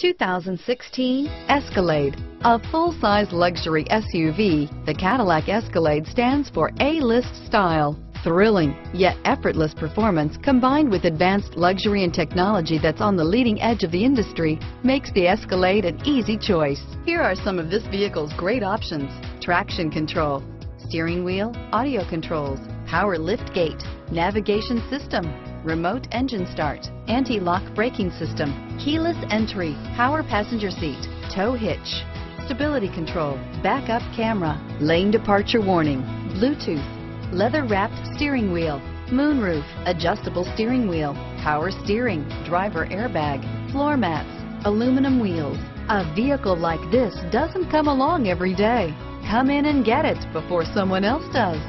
2016 Escalade. A full-size luxury SUV, the Cadillac Escalade stands for A-list style. Thrilling, yet effortless performance combined with advanced luxury and technology that's on the leading edge of the industry makes the Escalade an easy choice. Here are some of this vehicle's great options. Traction control, steering wheel, audio controls, power lift gate, navigation system, remote engine start, anti-lock braking system, keyless entry, power passenger seat, tow hitch, stability control, backup camera, lane departure warning, Bluetooth, leather wrapped steering wheel, moonroof, adjustable steering wheel, power steering, driver airbag, floor mats, aluminum wheels. A vehicle like this doesn't come along every day. Come in and get it before someone else does.